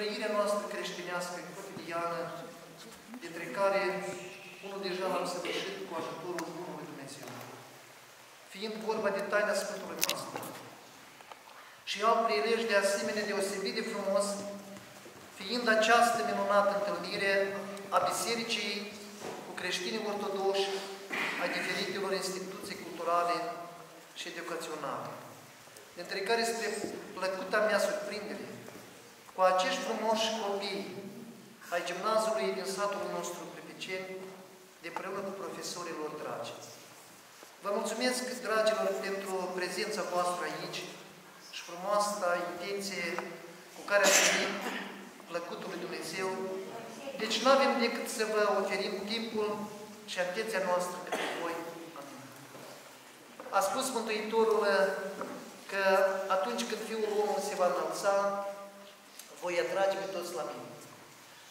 trăirea noastră creștinească cotidiană, dintre care unul deja l-am săvârșit cu ajutorul Bunului Dumnezeu, fiind vorba de taina Sfântului noastră. Și alt prilej de asemenea deosebit de frumos, fiind această minunată întâlnire a Bisericii cu creștinii ortodoși a diferitelor instituții culturale și educaționale, dintre care spre plăcuta mea surprindere, cu acești frumoși copii ai gimnaziului din satul nostru Pripiceni, de împreună cu profesorii lor dragi. Vă mulțumesc, dragilor, pentru prezența voastră aici și frumoasa intenție cu care ați venit plăcutul lui Dumnezeu. Deci nu avem decât să vă oferim timpul și atenția noastră pentru voi. Amin. A spus Mântuitorul că atunci când Fiul omului se va înălța, voi atrage pe toți la mine.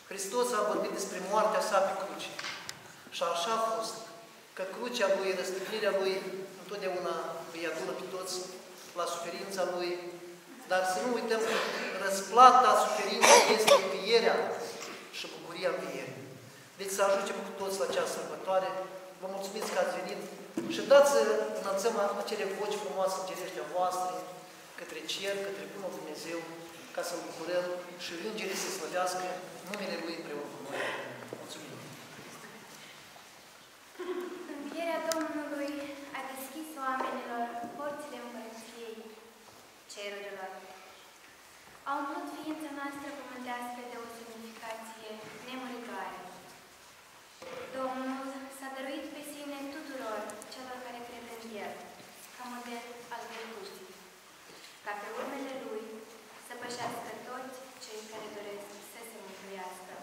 Hristos a vorbit despre moartea sa pe cruce. Și așa a fost, că crucea Lui, răstignirea Lui, întotdeauna îi adună pe toți la suferința Lui, dar să nu uităm că răsplata suferinței este învierea și bucuria învierii. Deci să ajungem cu toți la această sărbătoare. Vă mulțumiți că ați venit și dați să înălțăm acele voci frumoase îngerești a voastre către cer, către Bunul Dumnezeu, ca să-L bucurăm și Îngerii să slăvească numele Lui împreună cu noi. Mulțumim! Învierea Domnului a deschis oamenilor porțile împărăției cerurilor. A umplut ființa noastră pământească de o semnificație nemuritoare. Domnul s-a dăruit pe sine tuturor celor care cred în El, ca model al virtuții, ca pe urmele Lui să pășească toți cei care doresc să se mântuiască.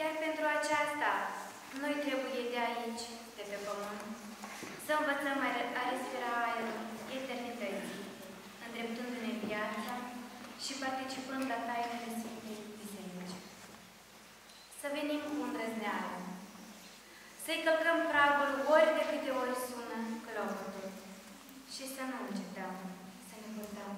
Iar pentru aceasta, noi trebuie de aici, de pe pământ, să învățăm a respira aerul eternității, îndreptându-ne viața și participând la tainele Sfintei Biserici. Să venim cu îndrăzneală, să-i călcăm pragul ori de câte ori sună clopotul și să nu încetăm să ne purtăm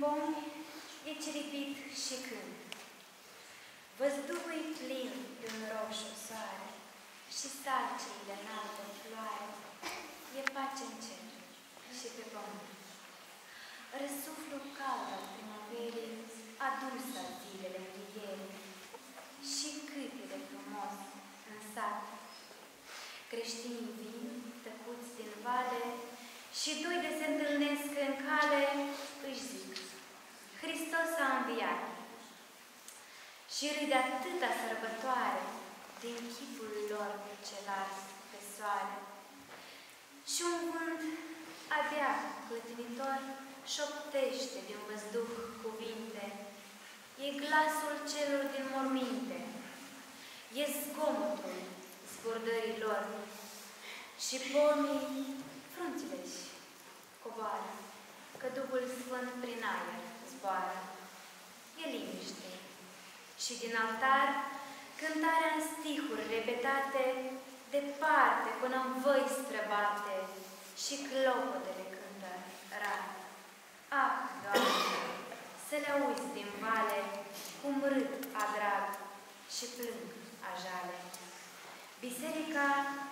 pomi e ciripit și cânt. Văzduhul plin de un roșu soare și sarcile în altă floare. E pace în cer și pe pământ. Răsuflu cald al primăverii adus al zilele învierii și cât e de frumos în sat. Creștinii vin, tăcuți din vale, și doi de se întâlnesc în cale, își zic, Hristos a înviat. Și râde atâta sărbătoare din chipul lor celas pe soare. Și un vânt adea clătinitor șoptește din văzduh cuvinte. E glasul celor din morminte. E zgomotul zbordării lor. Și pomii frunțile-și coboară, că Duhul Sfânt prin aer zboară. E liniște. Și din altar, cântarea în stihuri repetate, departe până în văi străbate și clopotele cântă rar. Ah, Doamne, să le auzi din vale, cum râd a drag și plâng a jale. Biserica,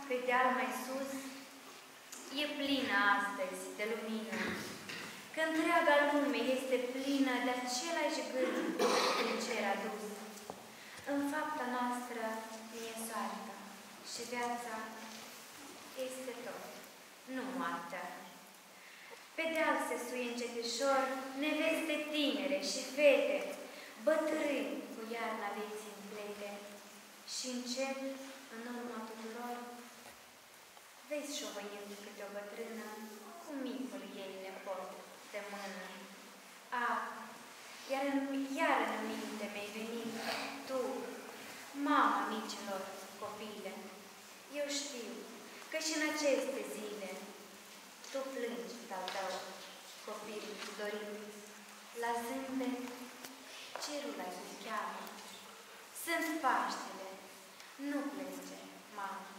pe deal mai sus, e plină astăzi de lumină, că întreaga lume este plină de același gând din cer adus. În fapta noastră e soartă și viața este tot, nu moartea. Pe deal se suie încetișor neveste tinere și fete, bătrâni cu iarna vieții în plete. Și încet, în urma tuturor, vezi șovăind câte o bătrână cu micul ei nepot de mână. A, iar în, iar în minte mi-ai venit, tu, mama micilor copile. Eu știu că și în aceste zile tu plângi al tău copil dorit. La zâmbet, cerul la cheamă. Sunt Paștele, nu plânge, mamă.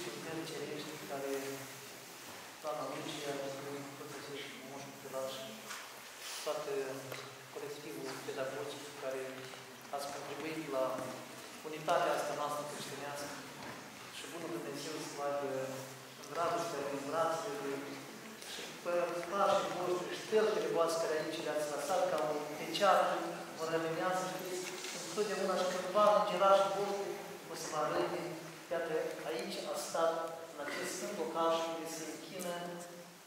Aceste dulci cântări cerești pe care doamna Lucia, domnul profesor și moșul Pilar și toată colectivul pedagogic cu care ați contribuit la unitatea asta noastră creștinească. Și Bunul Dumnezeu să vă aibă în dragostea, în brațele și pe pașii voștri și tălpile voastre care aici le-ați lăsat ca un peceat, vă rămânează, știți, întotdeauna și cândva îngerașii voștri o să vă arăte, iată, aici a stat, în acest sfânt locaș unde se închină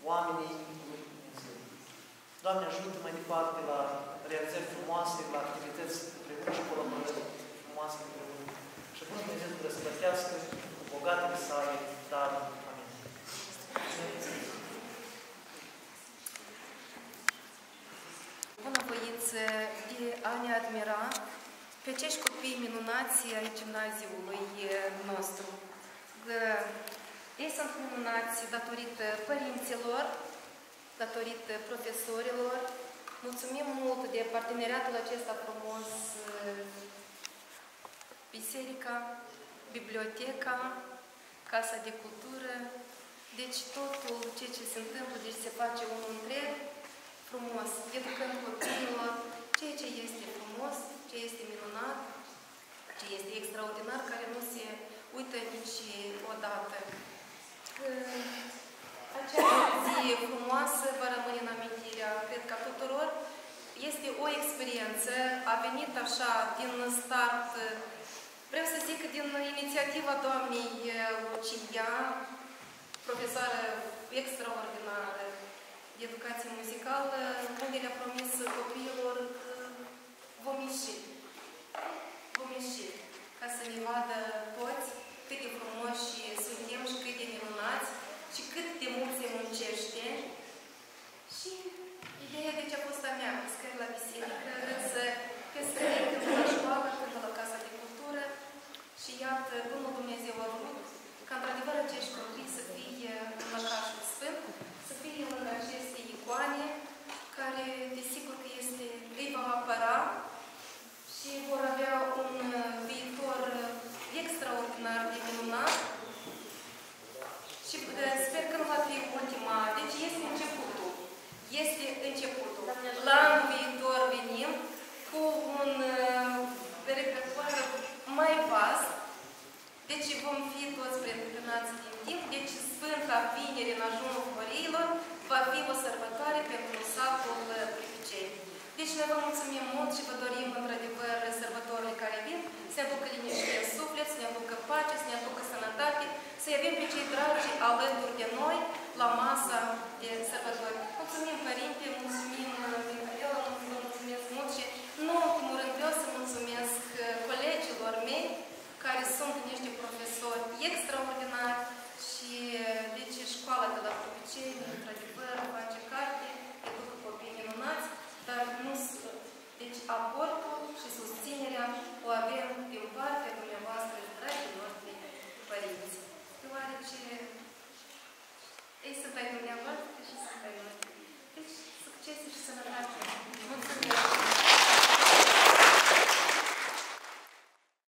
oamenii lui Dumnezeu. Doamne, ajută mai departe la realizări frumoase, la activități împreună și colaborări frumoase împreună. Și Bunul Dumnezeu să răsplătească cu bogatele sale dar Amin. bunăvoință de a ne admira pe acești copii minunați ai gimnaziului nostru. Că Ei sunt minunați datorită părinților, datorită profesorilor. Mulțumim mult de parteneriatul acesta frumos biserica, biblioteca, Casa de Cultură. Deci totul ce, ce se întâmplă, deci se face un întreg frumos, educând copiilor ceea ce este frumos, ce este minunat, ce este extraordinar, care nu se uită nici odată. Această zi frumoasă va rămâne în amintirea, cred că a tuturor. Este o experiență, a venit așa din start, vreau să zic din inițiativa doamnei Lucia, profesoară extraordinară, de educație muzicală, unde le-a promis copiilor că vom ieși. Vom ieși ca să ne vadă toți cât de frumoși suntem și cât de minunați și cât de mult se muncește. Și ideea de ce a fost a mea, scrie la biserică, însă pe scrie când la școală, când la Casa de Cultură și iată, Bunul Dumnezeu a vrut ca într-adevăr acești copii să fie în lăcașul Sfânt, să fie în aceste icoane, care, desigur că este, îi va apăra și vor avea un viitor extraordinar de minunat. Și sper că nu va fi ultima. Deci este începutul. Este începutul. La anul viitor venim cu un repertoriu mai vast. Deci vom fi toți preîntâmpinați din timp. Deci Sfânta Vinere în ajunul Horeilor va fi o sărbătoare pentru satul Pripiceni. Deci ne vă mulțumim mult și vă dorim într-adevăr sărbătorile care vin să ne aducă liniște în suflet, să ne aducă pace, să ne aducă sănătate, să-i avem pe cei dragi alături de noi la masa de sărbători. Mulțumim, Părinte, mulțumim, Mihaela, vă mulțumesc mult și nu în ultimul rând vreau să mulțumesc colegilor mei care sunt niște profesori extraordinari și deci școala de la Pupiceni, într-adevăr, face carte, educă copii minunați, dar nu deci aportul și susținerea o avem din partea dumneavoastră, dragii noștri părinți. Deoarece ei sunt ai dumneavoastră și sunt ai noștri. Deci, succes și sănătate! Mulțumesc!